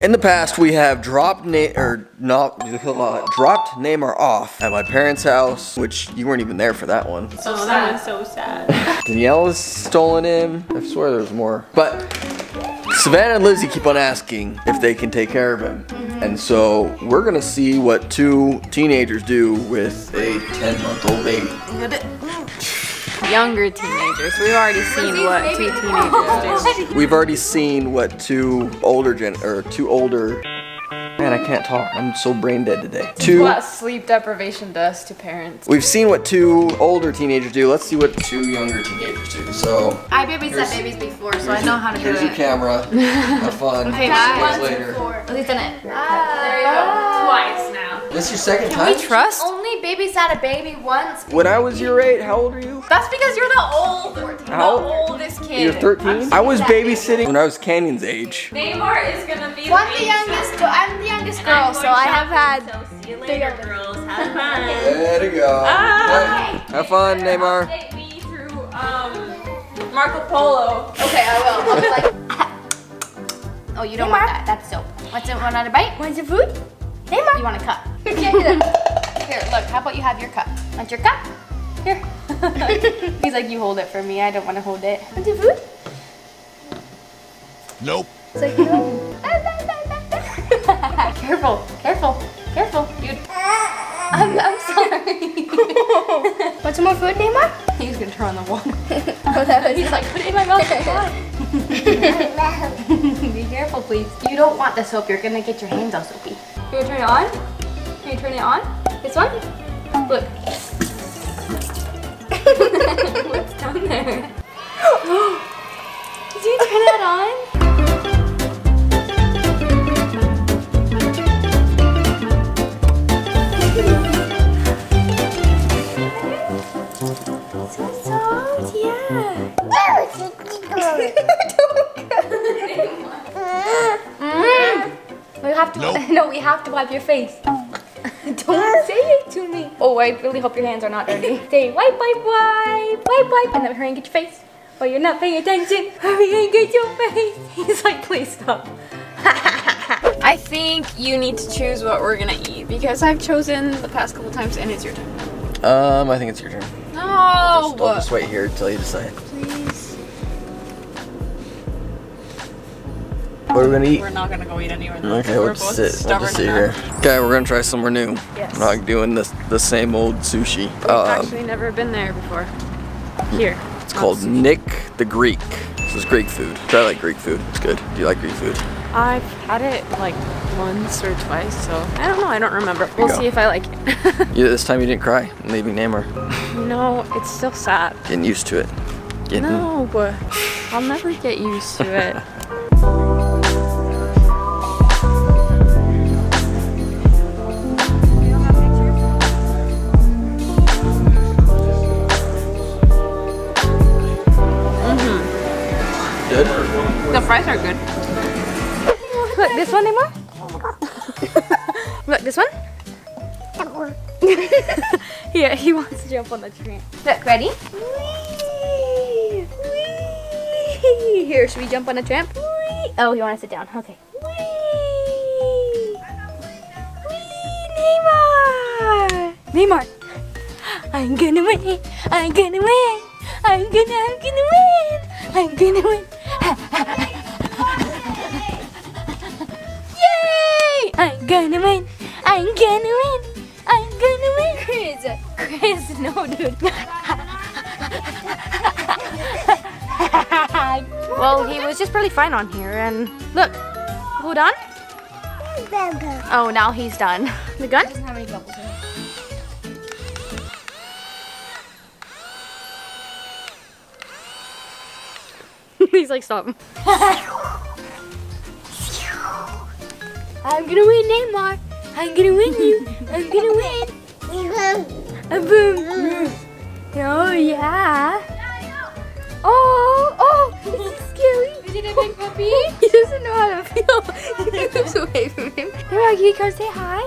In the past, we have dropped Na- or not dropped Neymar off at my parents' house, which you weren't even there for that one. So oh, that was so sad. Danielle has stolen him. I swear there's more. But Savannah and Lizzie keep on asking if they can take care of him. Mm-hmm. And so we're gonna see what two teenagers do with a 10 month old baby younger teenagers. We've already seen what two teenagers do. We've already seen what two older gen or two older. Man, I can't talk. I'm so brain dead today. Two. What sleep deprivation does to parents. We've seen what two older teenagers do. Let's see what two younger teenagers do. So. I babysat babies before, so I know how to do it. Here's your camera. Have fun. okay, bye. later. At least done it. Ah, there you go. Twice now. This your second Can time? we trust? Only babysat a baby once. When I was your age, how old are you? That's because you're the old, how? the oldest kid. You're 13? I was babysitting when I was Canyon's age. Neymar is gonna be well, the, the youngest. I'm the youngest girl, so I have had. So see you later, girls. Have fun. There you go. Ah, okay. Have fun, Neymar. Update me through um, Marco Polo. Okay, I will. I'll be like. oh, you don't Neymar? want that. That's soap. What's it? Want another bite? Want some food? Neymar. You want a cup? Here, look, how about you have your cup? Want your cup? Here. He's like, you hold it for me. I don't want to hold it. Want your food? Nope. It's like, careful, careful, careful, dude. I'm, I'm sorry. Want some more food, Neymar? He's gonna turn on the water. oh, He's like, put it in my mouth. Be careful, please. You don't want the soap. You're gonna get your hands all soapy. You wanna turn it on? Can you turn it on? This one? Look. What's down there? Did you turn it on? We have to. Nope. No, we have to wipe your face. Don't say it to me. Oh, I really hope your hands are not dirty. Say wipe, wipe, wipe, wipe, wipe, and then hurry and get your face. Oh, you're not paying attention. Hurry and get your face. He's like, please stop. I think you need to choose what we're gonna eat because I've chosen the past couple times and it's your turn. Um, I think it's your turn. No. I'll just, I'll just wait here until you decide. What are we gonna eat? We're not gonna go eat anywhere. Okay, we'll just sit. We'll just sit here. Okay, we're gonna try somewhere new. Yes. We're not doing this the same old sushi. We've um, actually never been there before. Here. It's called sushi. Nick the Greek. This is Greek food. I like Greek food. It's good. Do you like Greek food? I've had it like once or twice, so I don't know. I don't remember. We'll see if I like it. yeah, this time you didn't cry leaving Neymar. No, it's still sad. Getting used to it. Getting... No, but I'll never get used to it. fries are good. Look, this one, Neymar. Look, this one. yeah, he wants to jump on the tree. Look, ready? Whee! Whee! Here, should we jump on a tramp? Whee! Oh, you want to sit down? Okay. Whee! Neymar! Neymar! I'm gonna win! I'm gonna win! I'm gonna, I'm gonna win! I'm gonna win! I'm gonna win. I'm gonna win. I'm gonna win. Chris, Chris, no, dude. well, he was just really fine on here, and look, who done? Oh, now he's done. The gun? Doesn't have any bubbles he's like, stop. I'm gonna win, Neymar. I'm gonna win you. I'm gonna win. A boom. Oh yeah. Oh, oh, this is scary. Is it a big puppy? he doesn't know how to feel. He moves away from him. Neymar, can you come say hi?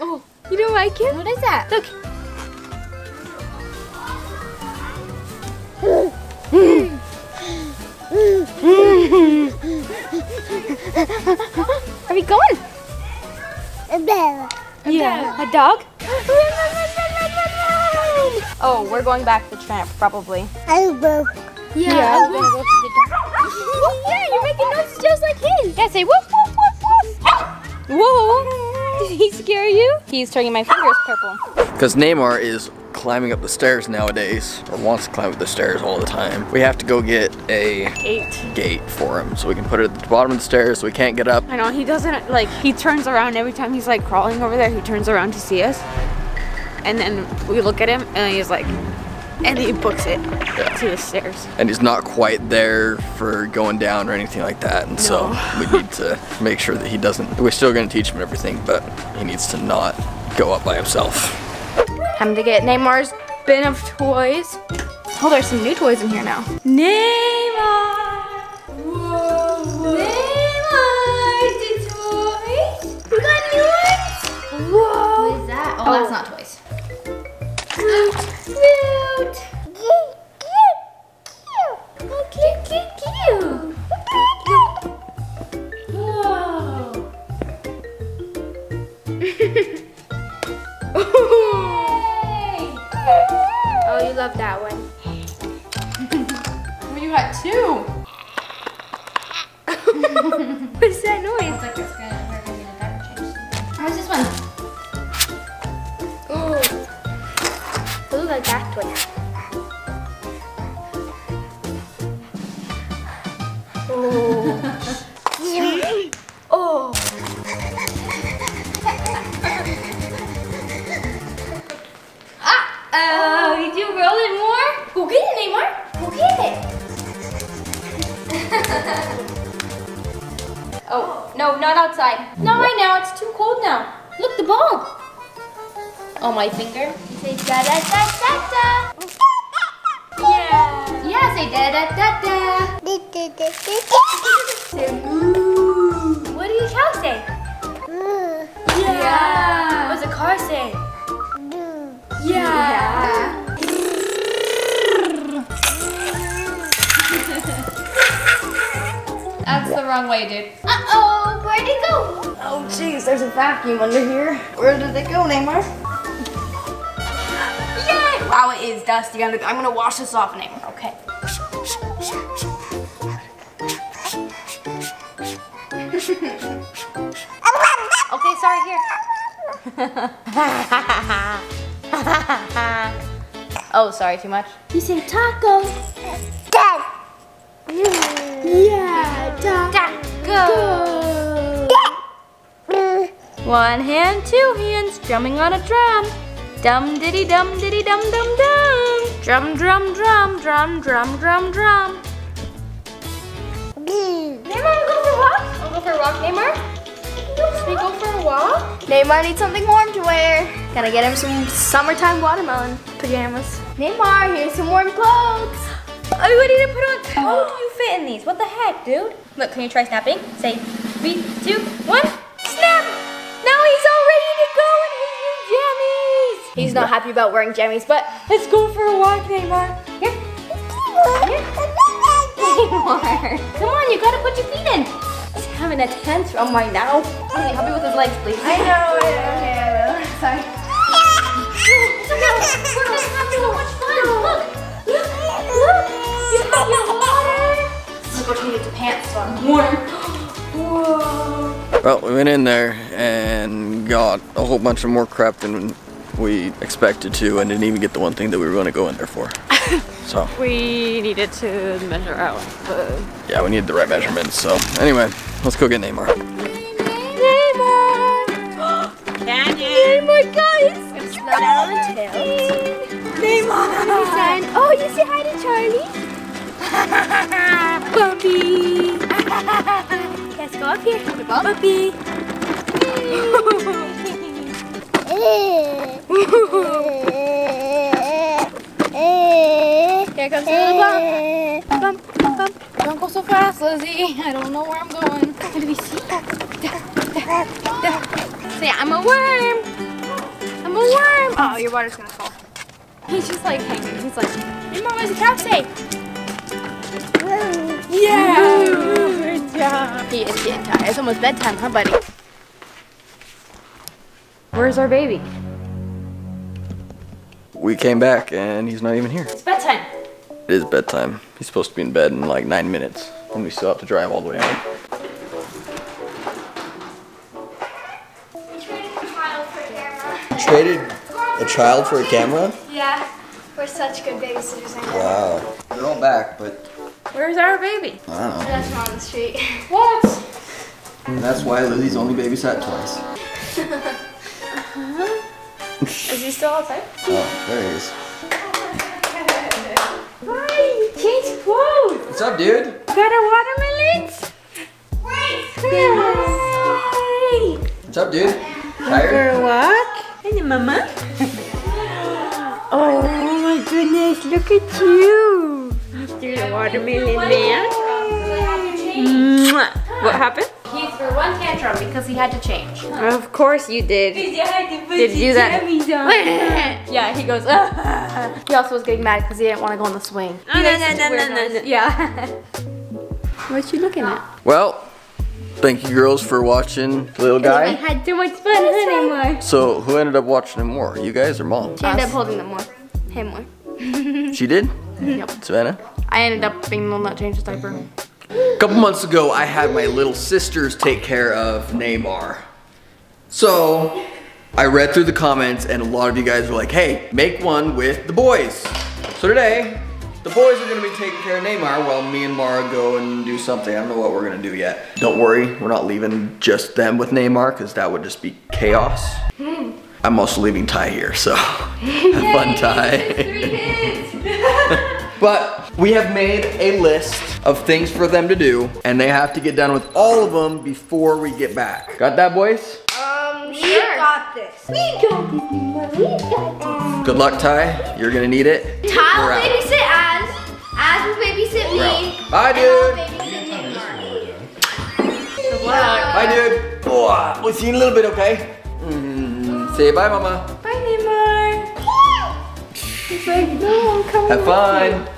oh, you don't like him? What is that? Look. Are we going? A bear. Yeah. A dog? Oh, we're going back to Tramp, probably. Yeah. we're gonna go to the dog. yeah, you're making noises just like his. Yeah, say woof, woof, woof, woof. Whoa. Did he scare you? He's turning my fingers purple. Because Neymar is climbing up the stairs nowadays, or wants to climb up the stairs all the time. We have to go get a Eight. gate for him so we can put it at the bottom of the stairs so we can't get up. I know, he doesn't, like, he turns around every time he's, like, crawling over there, he turns around to see us. And then we look at him, and he's like, and he books it to the stairs. And he's not quite there for going down or anything like that. And so we need to make sure that he doesn't, we're still gonna teach him everything, but he needs to not go up by himself. Time to get Neymar's bin of toys. Oh, there's some new toys in here now. Neymar! Whoa! Neymar, the toys! We got new ones? Whoa! What is that? Oh, that's oh. not toys. That's way, dude. Uh-oh, where'd it go? Oh, jeez, there's a vacuum under here. Where did it go, Neymar? Yay! Wow, it is dusty. I'm gonna, I'm gonna wash this off, Neymar. Okay. okay, sorry, here. oh, sorry, too much? You say taco. Yeah, taco. One hand, two hands, drumming on a drum. Dum diddy dum diddy dum dum dum. Drum drum drum drum drum drum drum. Neymar, go for a walk. I'll go for a walk, Neymar. Should we go for a walk? Neymar needs something warm to wear. Gotta get him some summertime watermelon pajamas. Neymar, here's some warm clothes. Oh, we need to put on. How do you fit in these? What the heck, dude? Look, can you try snapping? Say three, two, one, snap! Now he's all ready to go in his new jammies. He's not happy about wearing jammies, but let's go for a walk, Neymar. Here. Here. Neymar. Come on, you gotta put your feet in. He's having a tantrum right now. Okay, help me with his legs, please. I know, I know, okay, I know. Sorry. It's okay. We're having so much fun. Look. Pants so I'm warm. Whoa. Well, we went in there and got a whole bunch of more crap than we expected to and didn't even get the one thing that we were going to go in there for. so, We needed to measure out the. yeah, we needed the right measurements. So, anyway, let's go get Neymar. Neymar. Neymar, oh guys. It's not our Neymar. Oh, you say hi to Charlie. Puppy. Let's go up here. Puppy. Here comes the little bump. Bump, bump. Don't go so fast, Lizzie. I don't know where I'm going. What do we see? Say, I'm a worm. I'm a worm. Oh, your water's gonna fall. He's just like hanging. He's like, Your mom, what does the cow say? Yeah. Good job. He is getting tired. It's almost bedtime, huh, buddy? Where's our baby? We came back and he's not even here. It's bedtime. It is bedtime. He's supposed to be in bed in like nine minutes, and we still have to drive all the way home. We traded a child for a camera? We traded a child for a camera? Yeah, we're such good babysitters. Wow. They're all back, but Where's our baby? I don't know. That's on the street. What? And that's why Lizzie's only babysat twice. Uh-huh. Is he still outside? Oh, there he is. Hi, change clothes. What's up, dude? Got a watermelon? Hi. What's up, dude? For a walk? Hey, mama. Oh, oh my goodness, look at you. Mr. the watermelon man. What happened? He threw one tantrum because he had to change. Of course you did. Did you do that? yeah, he goes. "Ah." He also was getting mad because he didn't want to go on the swing. No, no, no, no, no, no, no. Yeah. what you looking at? Well, thank you girls for watching Little Guy. I had too much fun, honey. So, who ended up watching him more? You guys or mom? She ended up holding them more. Him more. She did? Yep. Savannah? I ended up being the one that changed his diaper. A couple months ago, I had my little sisters take care of Neymar. So, I read through the comments and a lot of you guys were like, hey, make one with the boys. So today, the boys are gonna be taking care of Neymar while me and Mara go and do something. I don't know what we're gonna do yet. Don't worry, we're not leaving just them with Neymar because that would just be chaos. I'm also leaving Ty here, so have fun, Ty. But we have made a list of things for them to do, and they have to get done with all of them before we get back. Got that, boys? Um, we got this. We got this. We got this. Good luck, Ty. You're gonna need it. Ty will babysit Az. Az will babysit me. Bye, dude. babysit Neymar. Bye, dude. Oh, we'll see you in a little bit, okay? Mm, say bye, Mama. Bye, Neymar. He's like, no, I'm coming. Have fun.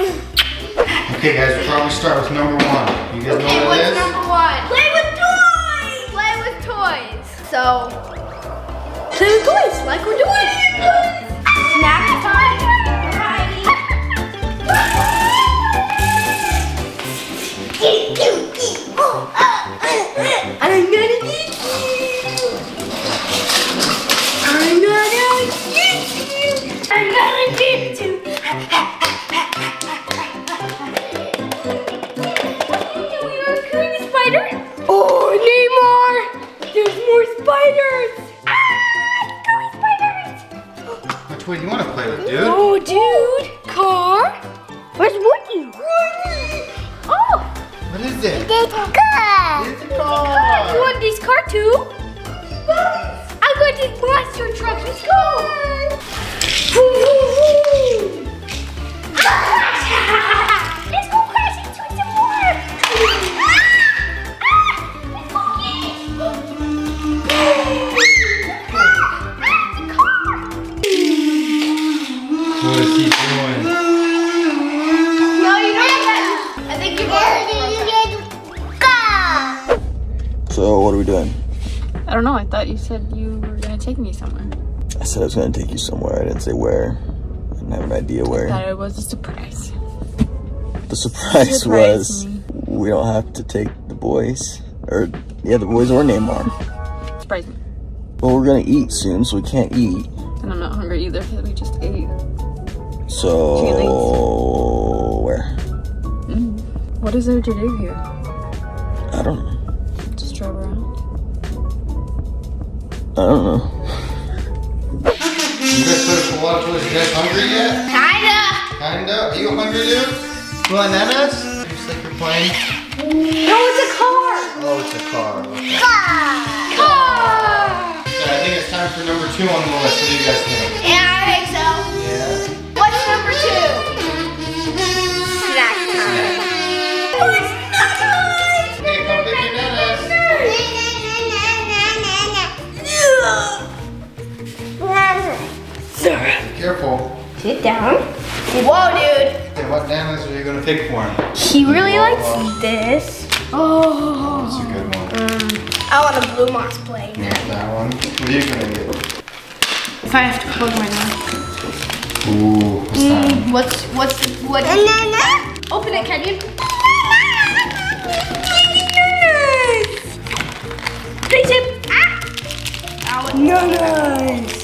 Okay, guys, we'll probably start with number one. You guys know Okay, what it is? number one? Play with toys. Play with toys. So, play with toys like we're doing. Snack time. I'm gonna get you. I'm gonna get you. I'm gonna get you. Neymar! There's more spiders. Ah, killing spiders. Which one do you want to play with, dude? Oh, dude. Car. Where's Woody? Oh, What is it? this car. It's a car. You want this car too? I'm going to monster truck. Let's go. Said you were gonna take me somewhere. I said I was gonna take you somewhere. I didn't say where. I didn't have an idea where. Thought it was a surprise. The surprise Surprise was me. we don't have to take the boys. Or, yeah, the boys or Neymar. Surprise me. Well, we're gonna eat soon, so we can't eat. And I'm not hungry either because we just ate. So, where? Mm-hmm. What is there to do here? Don't know. You guys put up a lot of toys. You guys hungry yet? Kinda. Kinda. Are you hungry, dude? Bananas? Looks like you're playing. No, it's a car. Oh, it's a car. Okay. Car. So I think it's time for number two on the list. What do you guys think? Careful. Sit down. Whoa, dude. Okay, what bananas are you gonna pick for him? He really likes this. Oh. That's a good one. I want a blue moss plane. Yeah, that one. What are you gonna get? If I have to close my mouth. Ooh, what's that? What's what's what? Open it, Canyon. Please him. Ah. Ow.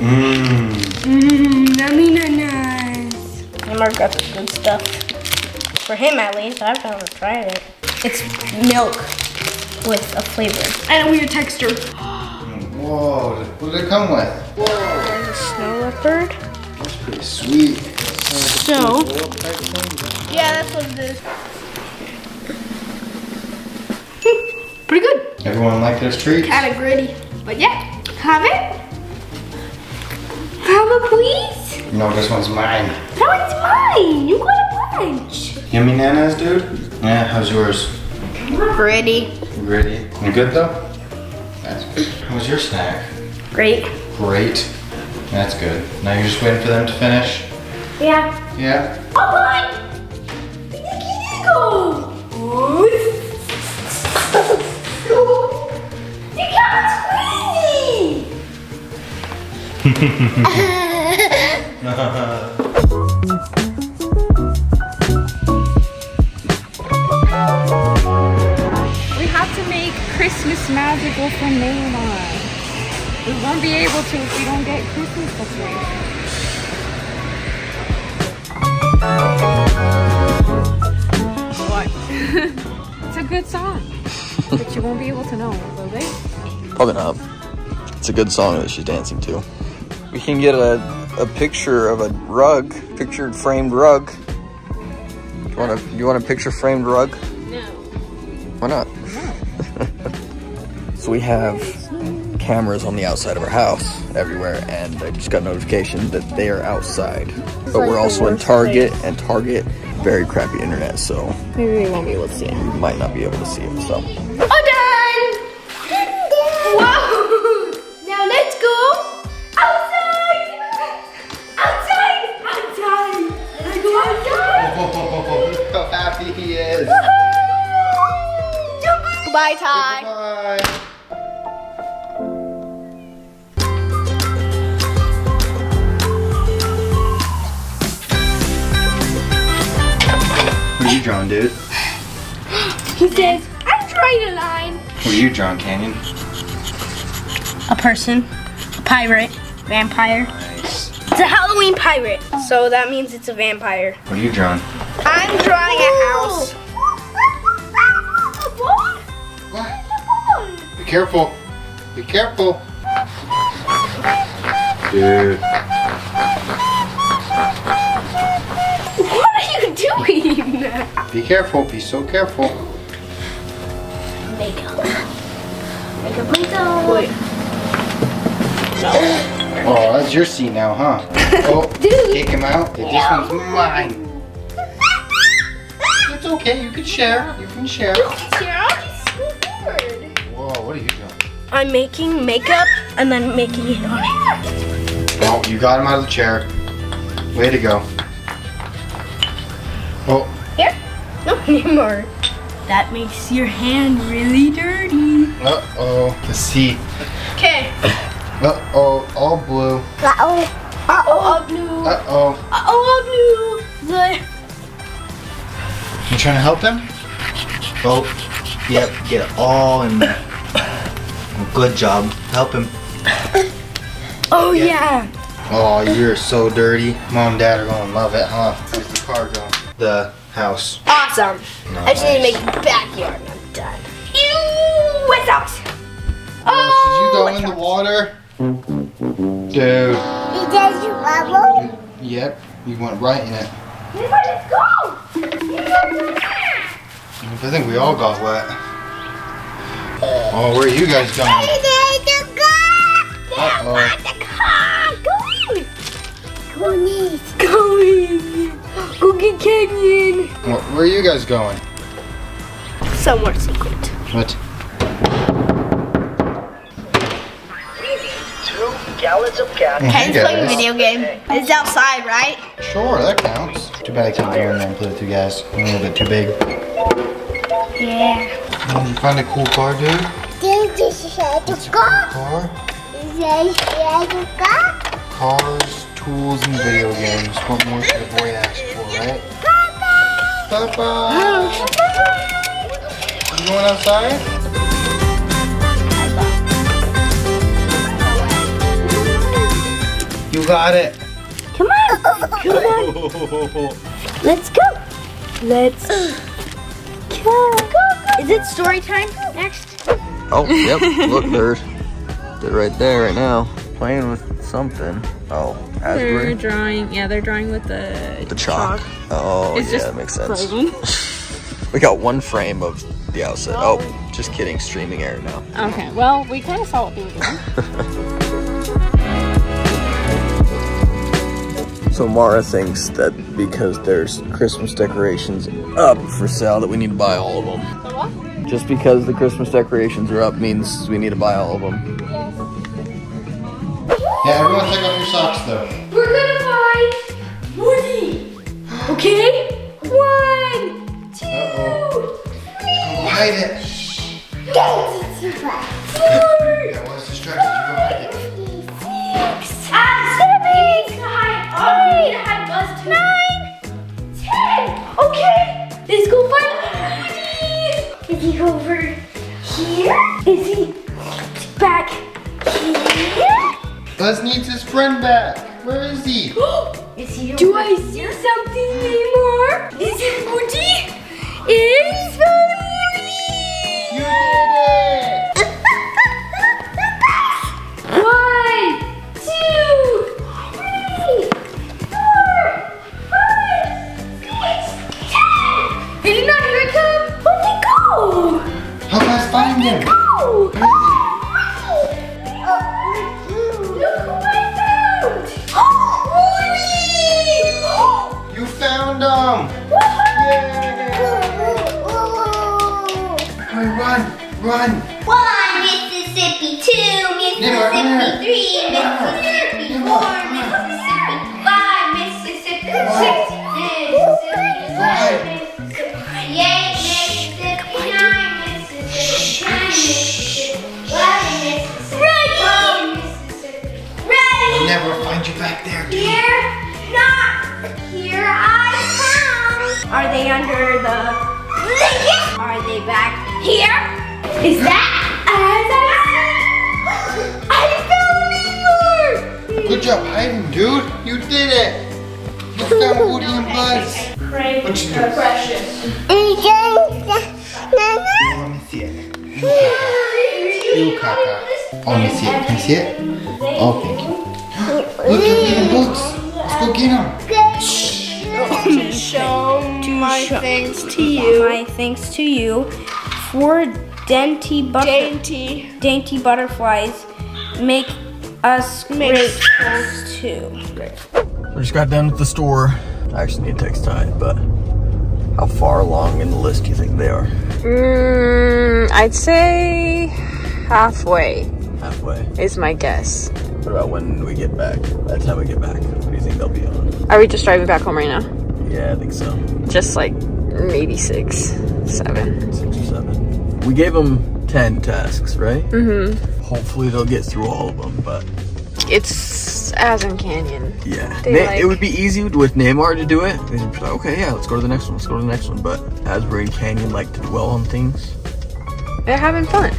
No, nice. Mmm. Mmm, yummy, nice. Mark got the good stuff. For him, at least. I've never tried it. It's milk with a flavor and a weird texture. Whoa, what did it come with? Whoa. There's a snow leopard. That's pretty sweet. So, yeah, that's what it is. Pretty good. Everyone like this treat? Kind of gritty, but yeah, have it. Have please. No, this one's mine. That one's mine. You got a bunch. Yummy nanas, dude? Yeah, how's yours? Gritty. Gritty. You good though? That's good. How was your snack? Great. Great. That's good. Now you're just waiting for them to finish? Yeah. Yeah? Oh, mine. We have to make Christmas magical for Neymar. We won't be able to if we don't get Christmas decorations. What? it's a good song, but you won't be able to know, will they? Probably not. It's a good song that she's dancing to. We can get a, a picture of a rug, pictured framed rug. You want a you want a picture framed rug? No. Why not? so we have cameras on the outside of our house everywhere, and I just got notification that they are outside. But we're also in Target, and Target very crappy internet, so Maybe we won't be able to see it. we might not be able to see it. So Goodbye, Ty. Bye. What are you drawing, dude? He says, I'm trying a line. What are you drawing, Canyon? A person, a pirate, vampire. Nice. It's a Halloween pirate, so that means it's a vampire. What are you drawing? I'm drawing a house. Careful. Be careful. Dude. What are you doing? Be careful. Be so careful. Makeup. Makeup, makeup. Wait. Oh, that's your seat now, huh? Oh, Dude. kick him out. This one's mine. It's okay. You can share. You can share. Whoa, I'm making makeup and then making it on it. Oh, you got him out of the chair. Way to go. Oh, Here? No anymore. That makes your hand really dirty. uh-oh. The seat. Okay. Uh-oh. All blue. Uh-oh. Uh-oh, all blue. Uh-oh. Uh-oh, blue. The You trying to help him? Oh, yep. Get it all in there. Good job. Help him. Oh Yeah. yeah. Oh, you're so dirty. Mom and Dad are gonna love it, huh? Where's the car going? The house. Awesome. I just need to make the backyard and I'm done. Ew, wet socks. Oh, Oh, did you go in the water? Dude. Does you bubble? Yep. You went right in it. Let's go. I think we all got wet. Oh, where are you guys going? Uh-oh. Go in. Go in. Go get Canyon. Where, where are you guys going? Somewhere secret. What? Two gallons of gas. Hey, Ken's playing a video game. It's outside, right? Sure, that counts. Too bad I can't get in there and play with you guys. I'm a little bit too big. Yeah. Oh, you find a cool car, dude? Dude, This is a Car? Cars, tools, and video games. What more could a boy ask for, right? Papa! You going outside? You got it. Come on. Come on. Let's go. Let's go. Is it story time next? Oh, yep. Look, they're they're right there right now, playing with something. Oh, They're drawing. Yeah, they're drawing with the The chalk. Oh, It's yeah, that makes sense. We got one frame of the outside. Oh, oh, just kidding. Streaming air now. Okay, well, we kind of saw what they were doing. So Mara thinks that because there's Christmas decorations up for sale that we need to buy all of them. What? Just because the Christmas decorations are up means we need to buy all of them. Yeah, everyone take off your socks though. We're gonna find Woody. Okay? One, two, Go hide it. four, Yeah, well, it's distracted. You go hide it. six, seven, eight, nine, ten. Okay. Let's go find Woody. Is he over here? Is he back here? Buzz needs his friend back. Where is he? Is he Do I see something anymore? Is it Woody? It's Woody! You did it! For dainty butter dainty dainty butterflies make us grateful too. We just got done at the store. I actually need to text Ty, but how far along in the list do you think they are? Mm, I'd say halfway Halfway. is my guess. What about when we get back? That's how we get back. What do you think they'll be on? Are we just driving back home right now? Yeah, I think so. Just like maybe six, seven. Six or seven. We gave them 10 tasks, right? Mm-hmm. Hopefully they'll get through all of them, but It's Az and Canyon. yeah. They like- It would be easy with Neymar to do it. Like, okay, yeah, let's go to the next one, let's go to the next one. But Asbury and Canyon like to dwell on things. They're having fun.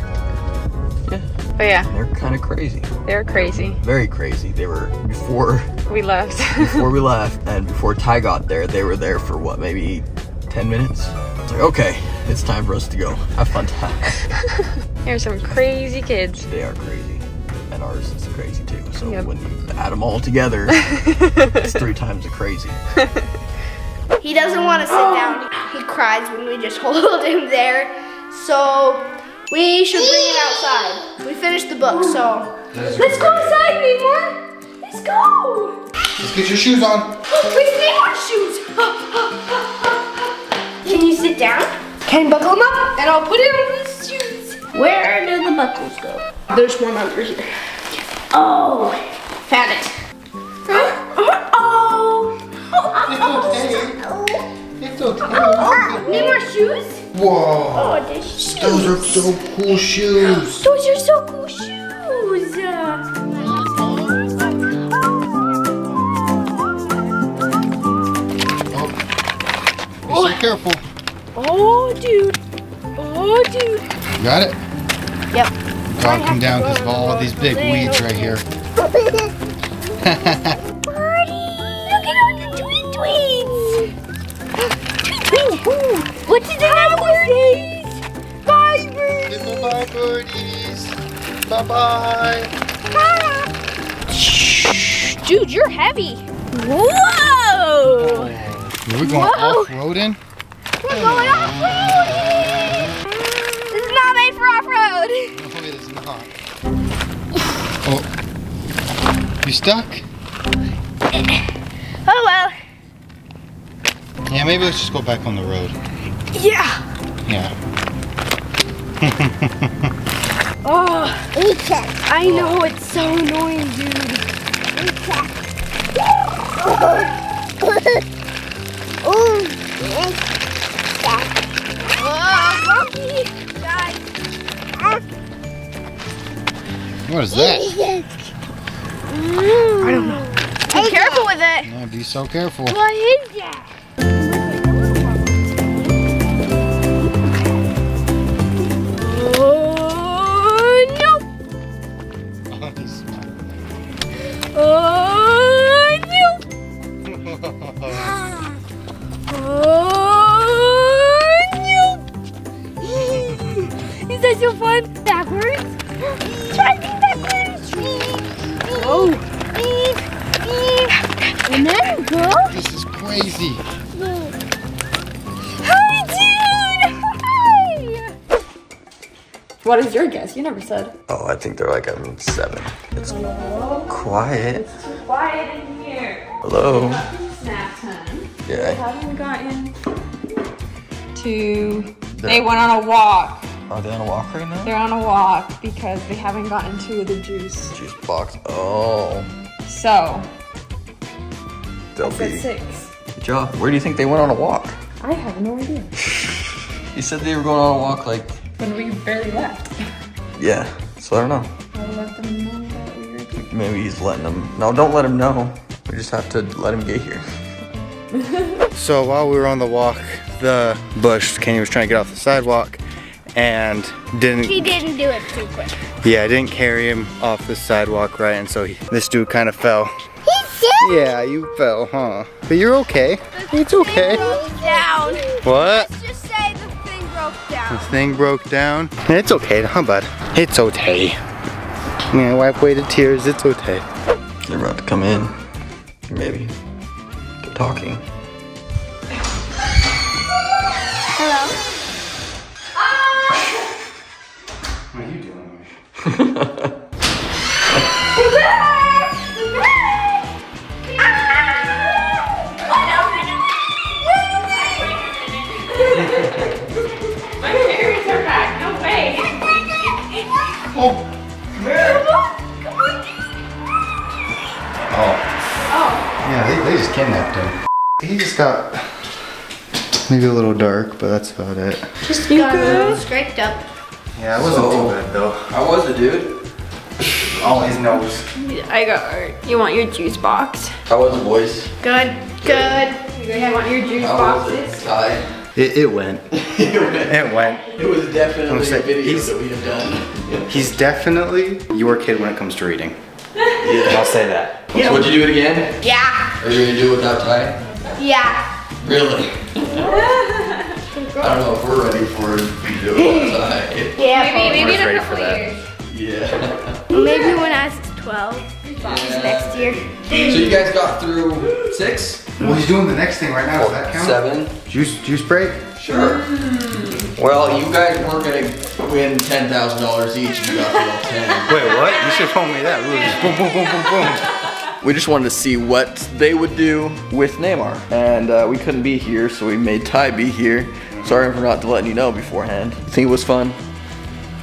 Yeah. But yeah, They're kind of crazy. they're crazy. Very crazy. They were, before We left. before we left and before Ty got there, they were there for what, maybe 10 minutes? It's like, okay, it's time for us to go. Have fun time. There's some crazy kids. they are crazy. And ours is crazy too. So Yep. when you add them all together, it's three times as crazy. He doesn't want to sit down. He cries when we just hold him there. So we should bring him outside. We finished the book, so let's go outside, Neymar. Let's go. Let's get your shoes on. Where's Neymar's shoes? Can you sit down? Can you buckle them up? And I'll put it on his shoes. Where do the buckles go? There's one under here. Oh, found it. Oh. It's okay. it's okay. Need more shoes? Whoa. Oh, the shoes. Those are so cool shoes. Those are so cool shoes. Oh. Be so careful. Oh, dude. Oh, dude. Got it? Yep. Dog come down because of all these big weeds right here. Birdie, look at all the tweet tweets. tweet tweet. What did the number say? Bye, Birdie. Say bye-bye, birdies. Bye-bye. Shh! Dude, you're heavy. Whoa! We're going off-roading? We're going off-road! This is not made for off-road. No, it is not. Oh. You stuck? Oh well. Yeah, maybe let's just go back on the road. Yeah. Yeah. Oh, I know it's so annoying, dude. Oh, monkey! Guys. What is that? I don't know. Be careful with it. Yeah, be so careful. What is that? Is that so fun? Backwards? Try to be backwards. Oh. And then go. This is crazy. Hi, dude. Hi. What is your guess? You never said. Oh, I think they're like I'm seven. It's quiet. It's too Quiet in here. Hello. Snap time. Yeah. Haven't gotten to. They went on a walk. Are they on a walk right now? They're on a walk because they haven't gotten to the juice. Juice box. Oh. So, They'll be. six. Good job. Where do you think they went on a walk? I have no idea. You said they were going on a walk like. When we barely left. Yeah. So I don't know. I'll let them know that we were Maybe he's letting them. No, don't let him know. We just have to let him get here. So while we were on the walk, the bush, Kenny was trying to get off the sidewalk and didn't, He didn't do it too quick. yeah, I didn't carry him off the sidewalk right, and so he, this dude kind of fell. He's sick. Yeah, you fell, huh? But you're okay. It's okay. down. What? Let's just say the thing broke The down. thing broke down. It's okay, huh, bud? It's okay. Yeah, wipe away the tears. It's okay. They're about to come in. Maybe. They're talking. Oh. oh. Oh. Yeah, they, they just kidnapped him. He just got maybe a little dark, but that's about it. Just got a little scraped up. Yeah, it wasn't too bad though. I was a dude? All his nose. I got. You want your juice box? How was it, boys? Good. Good. You want your juice How was boxes? it, Ty? It, it went. it went. It went. It was definitely I'm saying, a video he's- that we have done. He's definitely your kid when it comes to reading. Yeah. I'll say that. So would you do it again? Yeah. Are you gonna do it without Ty? Yeah. Really? I don't know if we're ready for it to do it without Ty. Yeah. Maybe, maybe in a couple for years. Yeah. Maybe when I was 12. Next year. So you guys got through six? Well, he's doing the next thing right now. Does that count? Seven? Juice, juice break? Sure. Well, you guys weren't gonna win ten thousand dollars each you got through all ten. Wait, what? You should have told me that. We just boom, boom, boom, boom, boom. We just wanted to see what they would do with Neymar. And uh, we couldn't be here, so we made Ty be here. Sorry for not letting you know beforehand. Think it was fun?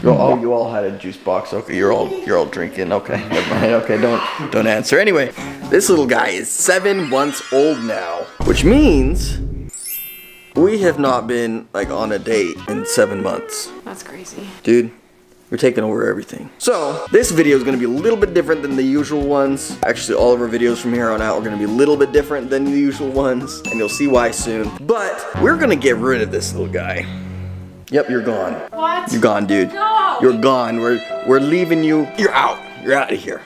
You oh, all, oh, you all had a juice box. Okay, you're all you're all drinking. Okay, never mind. Okay, don't don't answer. Anyway, this little guy is seven months old now, which means We have not been like on a date in seven months. That's crazy. Dude, we're taking over everything. So, this video is gonna be a little bit different than the usual ones. Actually, all of our videos from here on out are gonna be a little bit different than the usual ones, and you'll see why soon. But, we're gonna get rid of this little guy. Yep, you're gone. What? You're gone, dude. No. You're gone. We're, we're leaving you. You're out. You're out of here.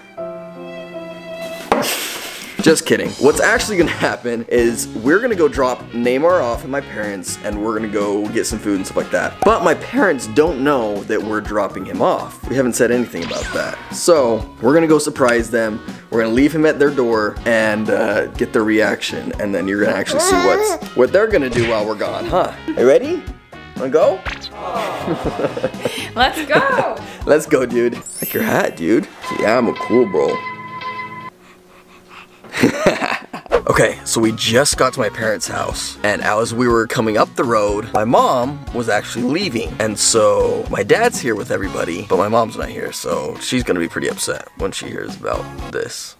Just kidding. What's actually gonna happen is we're gonna go drop Neymar off at my parents and we're gonna go get some food and stuff like that. But my parents don't know that we're dropping him off. We haven't said anything about that. So we're gonna go surprise them. We're gonna leave him at their door and uh, get their reaction. And then you're gonna actually see what's what they're gonna do while we're gone, huh? Are you ready? Wanna go? Let's go. Let's go, dude. Like your hat, dude. Yeah, I'm a cool bro. okay, so we just got to my parents' house, and as we were coming up the road, my mom was actually leaving. And so my dad's here with everybody, but my mom's not here, so she's gonna be pretty upset when she hears about this.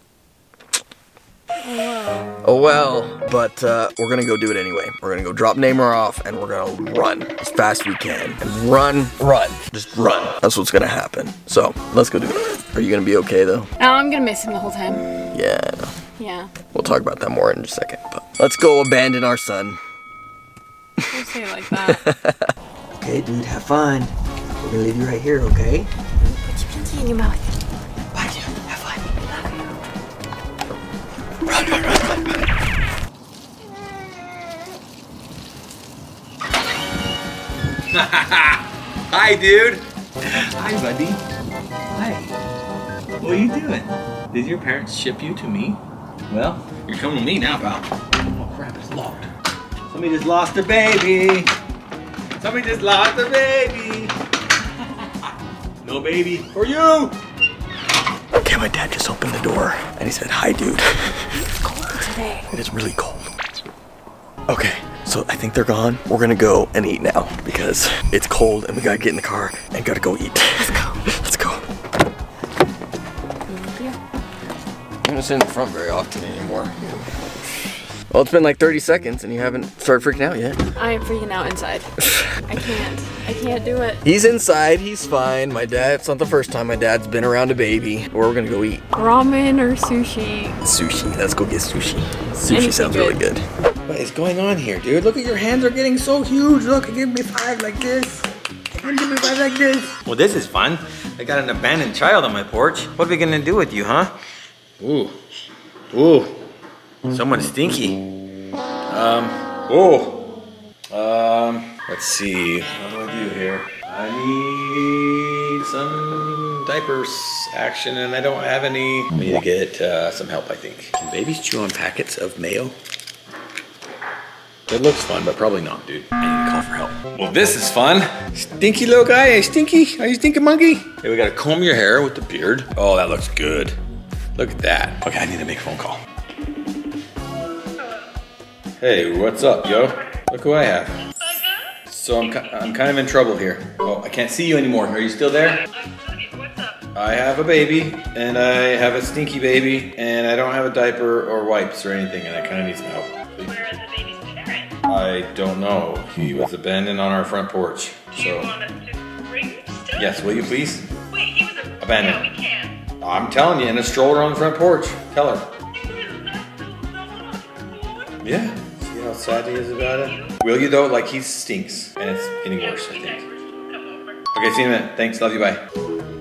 Oh well, but uh, we're gonna go do it anyway. We're gonna go drop Neymar off and we're gonna run as fast as we can. And run, run, just run. That's what's gonna happen. So let's go do it. Are you gonna be okay though? Oh, I'm gonna miss him the whole time. Yeah, Yeah. We'll talk about that more in just a second. But let's go abandon our son. Don't say it like that. Okay, dude, have fun. We're gonna leave you right here, okay? Put your pinky in your mouth. Run, run, run, run, run. Hi, dude. Hi, buddy. Hi. What are you doing? Did your parents ship you to me? Well, you're coming with me now, pal. Oh crap, it's locked. Somebody just lost their baby. Somebody just lost their baby. no baby for you. Okay, my dad just opened the door and he said, Hi, dude. It's cold today. It is really cold. Okay, so I think they're gone. We're gonna go and eat now because it's cold and we gotta get in the car and gotta go eat. Let's go. Let's go. I'm gonna sit in the front very often anymore. Well, it's been like 30 seconds and you haven't started freaking out yet. I am freaking out inside. I can't. I can't do it. He's inside, he's fine. My dad, it's not the first time my dad's been around a baby. Or we're gonna go eat Ramen or sushi. sushi. Let's go get sushi. Sushi Anything sounds good. really good. What is going on here, dude? Look at your hands are getting so huge. Look, give me five like this. And give me five like this. Well, this is fun. I got an abandoned child on my porch. What are we gonna do with you, huh? Ooh. Ooh. Someone stinky. Um. Oh. Um. Let's see. What do I do here? I need some diapers action, and I don't have any. I need to get uh, some help. I think. Can babies chew on packets of mayo? It looks fun, but probably not, dude. I need to call for help. Well, this is fun. Stinky little guy. Stinky. Are you Stinky Monkey? Hey, we gotta comb your hair with the beard. Oh, that looks good. Look at that. Okay, I need to make a phone call. Hey, what's up, yo? Look who I have. So I'm, I'm kind of in trouble here. Oh, I can't see you anymore. Are you still there? I have a baby, and I have a stinky baby, and I don't have a diaper or wipes or anything, and I kind of need some help. Where is the baby's parent? I don't know. He was abandoned on our front porch. Do you So, want us to bring stuff? yes, will you please? Wait, he was a Abandoned. No, we can't. I'm telling you, in a stroller on the front porch. Tell her. Yeah. See how sad he is about it? Will you though? Like he stinks, and it's getting worse. I think. Okay, see you in a minute. Thanks. Love you. Bye.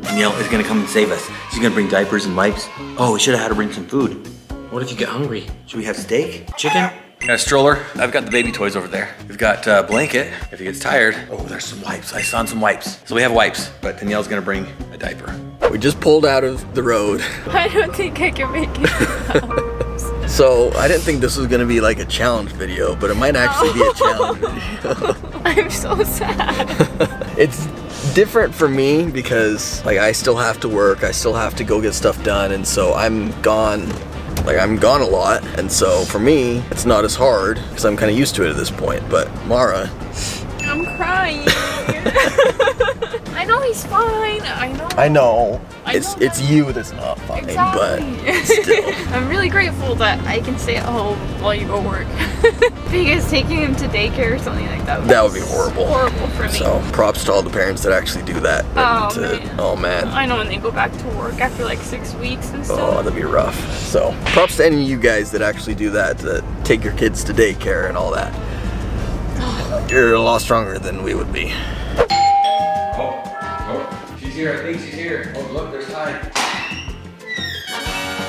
Danielle is gonna come and save us. She's gonna bring diapers and wipes. Oh, we should have had to bring some food. What if you get hungry? Should we have steak? Chicken? Got a stroller. I've got the baby toys over there. We've got a blanket if he gets tired. Oh, there's some wipes. I saw some wipes. So we have wipes, but Danielle's gonna bring a diaper. We just pulled out of the road. I don't think I can make it. So I didn't think this was gonna be like a challenge video, but it might actually be a challenge video. I'm so sad. it's different for me because like I still have to work, I still have to go get stuff done, and so I'm gone. Like I'm gone a lot, and so for me, it's not as hard because I'm kind of used to it at this point. But Mara, I'm crying. I know he's fine. I know. I know. I It's know it's you that's not fine, but Exactly. I'm really grateful that I can stay at home while you go work. because taking him to daycare or something like that. that would be horrible. Horrible for me. So props to all the parents that actually do that. Oh, to- man. oh man. I know when they go back to work after like six weeks and oh, stuff. Oh, that'd be rough. So, props to any of you guys that actually do that, that take your kids to daycare and all that. You're a lot stronger than we would be. Oh, oh, she's here. I think she's here. Oh, look, there's Ty.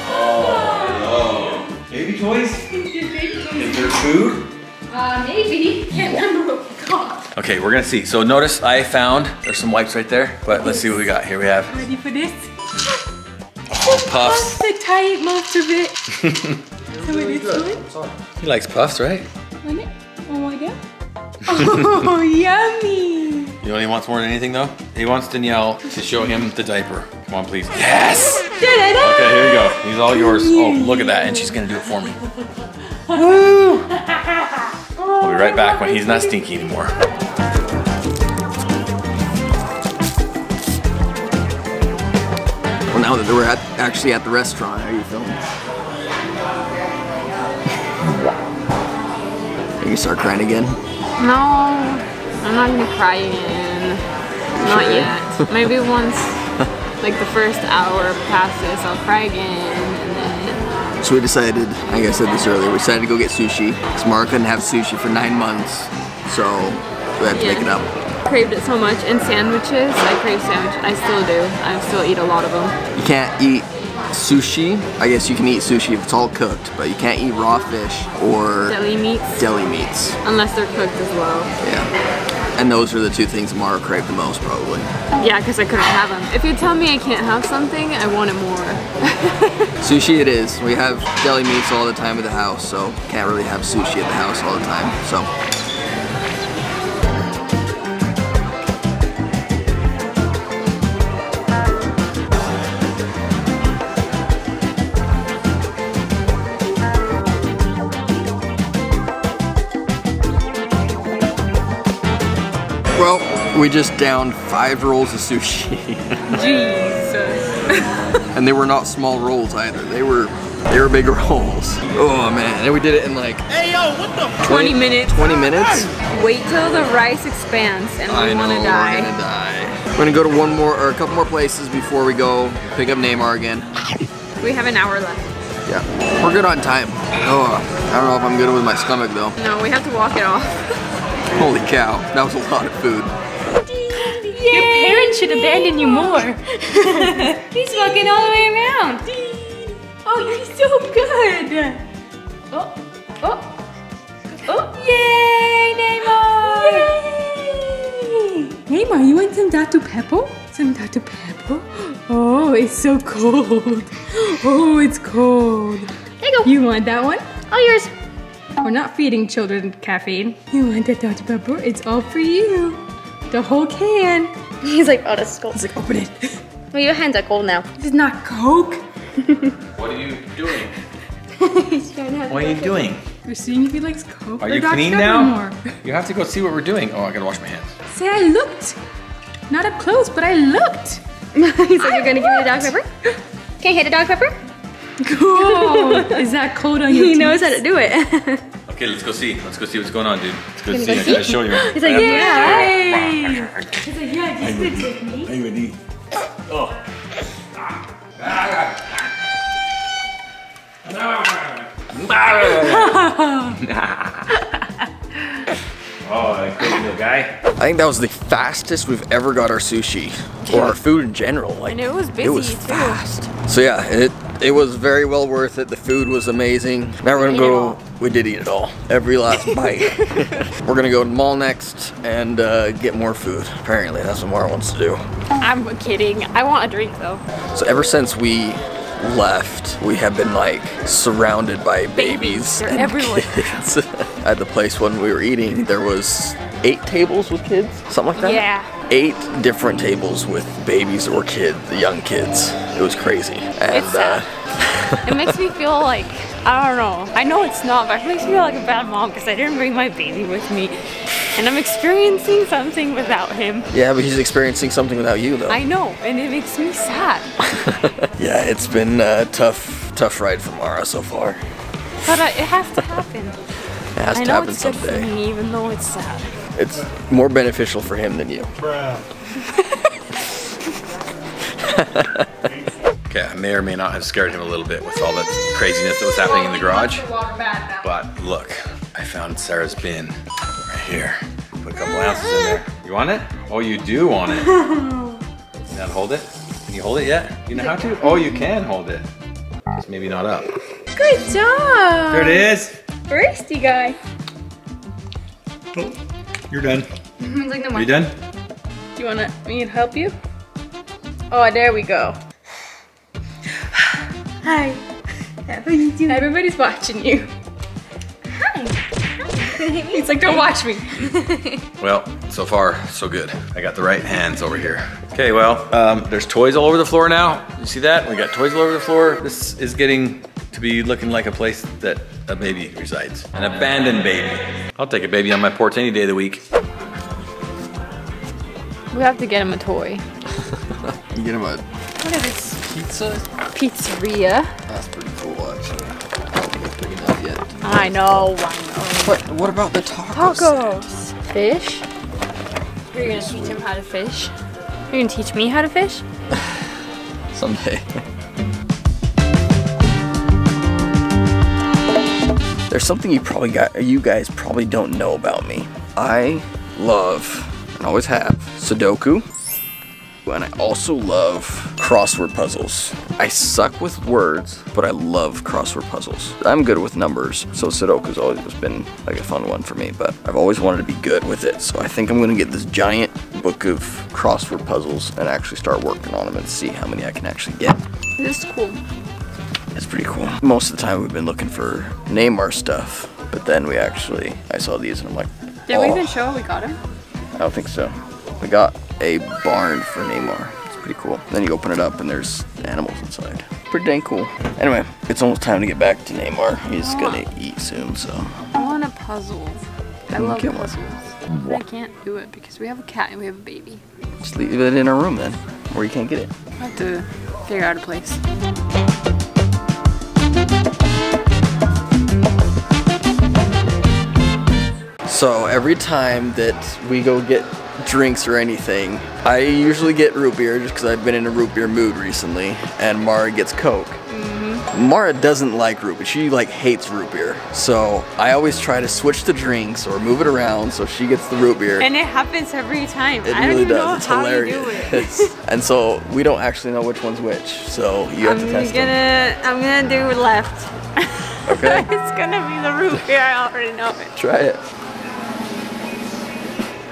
Oh, no. Baby toys? Is there food? Uh, maybe. Can't remember what we got. Okay, we're gonna see. So notice I found, there's some wipes right there, but let's see what we got. Here we have, Ready for this? oh, puffs. The tight most of it. so it is one. He likes puffs, right? Want it? Oh my god. Oh, yummy. You know what he wants more than anything though? He wants Danielle to show him the diaper. Come on, please. Yes! Da-da-da. Okay, here you go. He's all yours. Oh, look at that. And she's gonna do it for me. Woo! We'll be right back when he's not stinky anymore. Well, now that we're at, actually at the restaurant, how are you feeling? Are you start crying again? No, I'm not gonna cry again. Not yet. Maybe once, like the first hour passes, I'll cry again, then So we decided, I think I said this earlier, we decided to go get sushi. Because Mara couldn't have sushi for nine months. So we had to make it Yeah. up. craved it so much. And sandwiches, I crave sandwiches. I still do. I still eat a lot of them. You can't eat sushi. I guess you can eat sushi if it's all cooked, but you can't eat raw fish or Deli meats, deli meats. unless they're cooked as well. Yeah. And those are the two things Mara craved the most, probably. Yeah, because I couldn't have them. If you tell me I can't have something, I want it more. Sushi it is. We have deli meats all the time at the house, so can't really have sushi at the house all the time. So we just downed five rolls of sushi. Jesus. and they were not small rolls either. They were they were big rolls. Oh man, and we did it in like hey yo, what the 20 minutes. 20 minutes. Wait till the rice expands and I we know want to we're gonna die. We're gonna go to one more or a couple more places before we go pick up Neymar again. We have an hour left. Yeah, we're good on time. Oh, I don't know if I'm good with my stomach though. No, we have to walk it off. Holy cow, that was a lot of food. Should abandon you more. He's walking all the way around. Oh, you're so good. Oh, oh, oh. Yay, Neymar! Yay! Neymar, you want some Dr. Pepper? Some Dr. Pepper? Oh, it's so cold. Oh, it's cold. There you go. You want that one? All yours. We're not feeding children caffeine. You want that Dr. Pepper? It's all for you. The whole can. He's like, oh, this is cold. It's like, open it. Well, your hands are cold now. This is not Coke. What are you doing? He's trying to have What are you doing? We're seeing if he likes Coke Are or you Dr. clean now? more. You have to go see what we're doing. Oh, I gotta wash my hands. Say I looked. Not up close, but I looked. He's like, you're gonna give me the dog pepper? Can you hit the dog pepper? Cool. is that cold on your He teeth? knows how to do it. Okay, let's go see. Let's go see what's going on, dude. Let's go Gonna see. go I see? gotta show you. He's like, yeah. He's like, yeah, just sit with me. Hey, Wendy. Oh. Oh, that crazy little guy. I think that was the fastest we've ever got our sushi or our food in general. Like And it was busy it was too. fast. So yeah, it it was very well worth it. The food was amazing. Now we're gonna go. We did eat it all, every last bite. we're gonna go to the mall next and uh, get more food. Apparently, that's what Mara wants to do. I'm kidding. I want a drink though. So ever since we left, we have been like surrounded by babies, They're and everywhere. kids. At the place when we were eating, there was eight tables with kids, something like that. Yeah. Eight different tables with babies or kids, the young kids. It was crazy. And It's sad. uh, It makes me feel like I don't know. I know it's not, but it makes me feel like a bad mom because I didn't bring my baby with me. And I'm experiencing something without him. Yeah, but he's experiencing something without you, though. I know, and it makes me sad. yeah, it's been a tough, tough ride for Mara so far. But uh, it has to happen. It has I to know happen it's good for someday. me, even though it's sad. It's more beneficial for him than you. Okay, I may or may not have scared him a little bit with all that craziness that was happening in the garage. But look, I found Sarah's bin right here. Put a couple ounces in there. You want it? Oh, you do want it. Now hold it. Can you hold it yet? You know how to? Oh, you can hold it. Just maybe not up. Good job. There it is. Thirsty guy. Oh. You're done. It's like no Are you done? Do you wanna me to help you? Oh, there we go. Hi. How are you doing? Everybody's watching you. Hi. He's like, don't watch me. Well, so far, so good. I got the right hands over here. Okay, well, um, there's toys all over the floor now. You see that? We got toys all over the floor. This is getting to be looking like a place that a baby resides. An abandoned baby. I'll take a baby on my porch any day of the week. We have to get him a toy. You get him a What is this? pizza? Pizzeria. That's pretty cool, actually. I don't think it's big enough yet. I know, I know. But what about the tacos? Tacos. Fish? You're gonna teach him how to fish? You're gonna teach me how to fish? Someday. There's something you probably got, you guys probably don't know about me. I love, and always have, Sudoku. And I also love crossword puzzles. I suck with words, but I love crossword puzzles. I'm good with numbers, so Sudoku's always been like a fun one for me, but I've always wanted to be good with it. So I think I'm gonna get this giant book of crossword puzzles and actually start working on them and see how many I can actually get. This is cool. It's pretty cool. Most of the time we've been looking for Neymar stuff, but then we actually, I saw these and I'm like, Did we oh, even show we got him? I don't think so. We got a barn for Neymar. It's pretty cool. Then you open it up and there's animals inside. Pretty dang cool. Anyway, it's almost time to get back to Neymar. He's gonna eat soon, so. I want a puzzle. I love one. puzzles. But I can't do it because we have a cat and we have a baby. Just leave it in our room then, where you can't get it. I have to figure out a place. So every time that we go get drinks or anything, I usually get root beer just because I've been in a root beer mood recently, and Mara gets Coke. Mm-hmm. Mara doesn't like root beer. She like hates root beer. So I always try to switch the drinks or move it around so she gets the root beer. And it happens every time. it I don't really even does. know it's how hilarious. do it. and so we don't actually know which one's which. So you have I'm to test them. gonna, I'm gonna do left. Okay. it's gonna be the root beer. I already know it. Try it.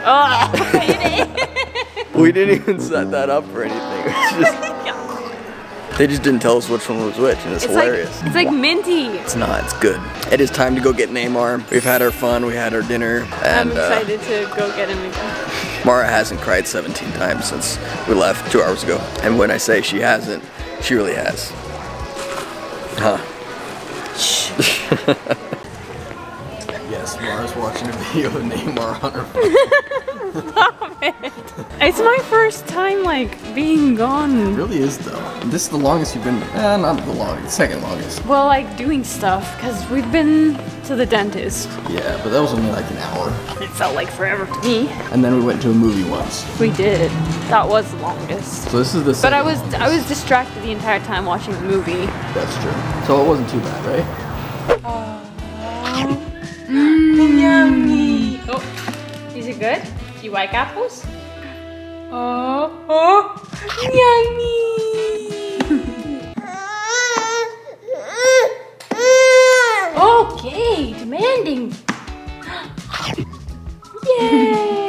Oh, We didn't even set that up or anything. Just, they just didn't tell us which one was which, and it's, it's like hilarious. it's like minty. It's not. It's good. It is time to go get Neymar. We've had our fun. We had our dinner, I'm and uh, excited to go get him again. Mara hasn't cried 17 times since we left two hours ago. And when I say she hasn't, she really has. Huh? Yes, Mara's watching a video of Neymar on her phone. It's my first time like being gone. It really is though. This is the longest you've been. Eh, not the longest. Second longest. Well, like doing stuff because we've been to the dentist. Yeah, but that was only like an hour. It felt like forever to me. And then we went to a movie once. We did. That was the longest. So this is the. But I was longest. I was distracted the entire time watching the movie. That's true. So it wasn't too bad, right? Yummy. Oh, is it good? Do You like apples? Oh, oh, yummy. okay, demanding. Yay!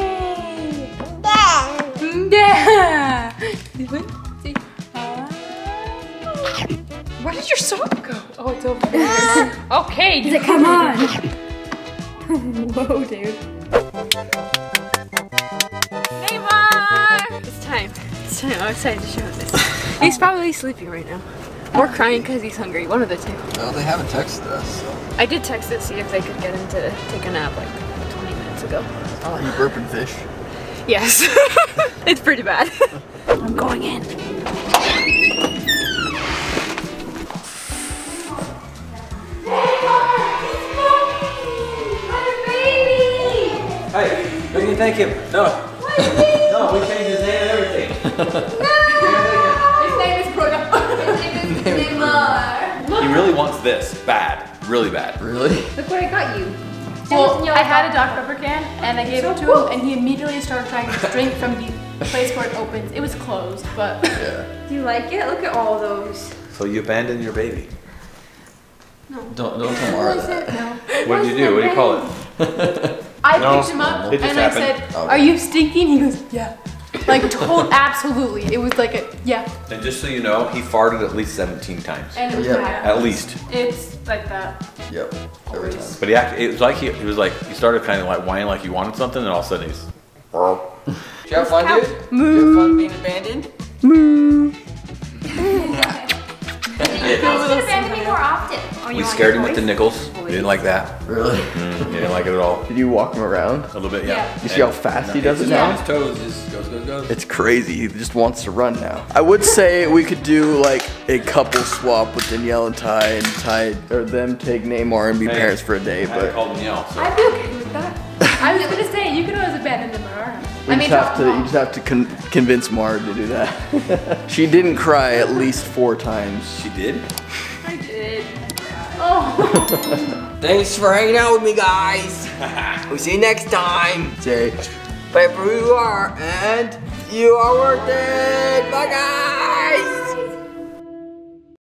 Yeah. This one? See? Ah. Where did your sock go? Oh, it's over there. okay, dude. Come on. Whoa, dude. Neymar! It's time. It's time. Oh, I'm excited to show him this. he's probably sleeping right now. Or crying because he's hungry. One of the two. No, they haven't texted us. So. I did text to see if they could get him to take a nap like 20 minutes ago. Oh, you burping fish. Yes. it's pretty bad. I'm going in. Hey, we can thank him. No. no, we changed his name and everything. no! His name is Bruno. His name is Neymar. He really wants this bad, really bad. Really? Look what I got you. Well, I had a Dr. Pepper can and I gave it to him and he immediately started trying to drink from the place where it opens. It was closed, but Yeah. Do you like it? Look at all those. So you abandoned your baby. No. Don't don't tell Mara that. What did you do? What do you call it? I No, picked him up it just and I happened. said, oh. Are you stinking? He goes, Yeah. Like told absolutely. It was like a yeah. And just so you know, he farted at least 17 times. And it was Yep. bad. At least. It's like that. Yep. Every time. But he act, it was like he, he was like, he started kind of like whining like he wanted something, and all of a sudden he's. Did you have fun, dude? Did you have fun being abandoned? You should abandon me more often. We scared him with the nickels. He didn't like that. Really? Mm, he didn't like it at all. Did you walk him around? A little bit, yeah. You see how fast he does it now? His toes just goes, goes, goes. It's crazy. He just wants to run now. I would say we could do like a couple swap with Danielle and Ty and Ty or them take Neymar and be Hey, parents for a day, I had to but Danielle, so. I'd be okay with that. I was gonna say you could always abandon them or we just have to you just have to con- convince Mara to do that. she didn't cry at least four times. She did? I did. Oh. Thanks for hanging out with me, guys. we'll see you next time. Say, pray for who you are, and you are worth it. Bye, guys.